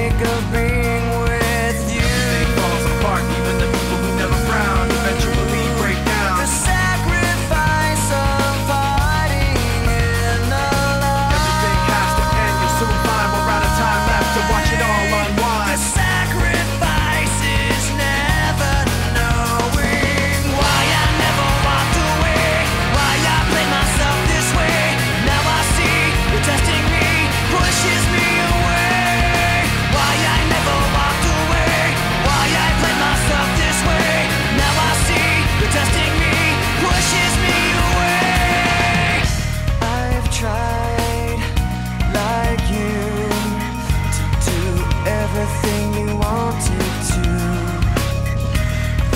make a beat. everything you wanted to.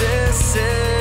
This is.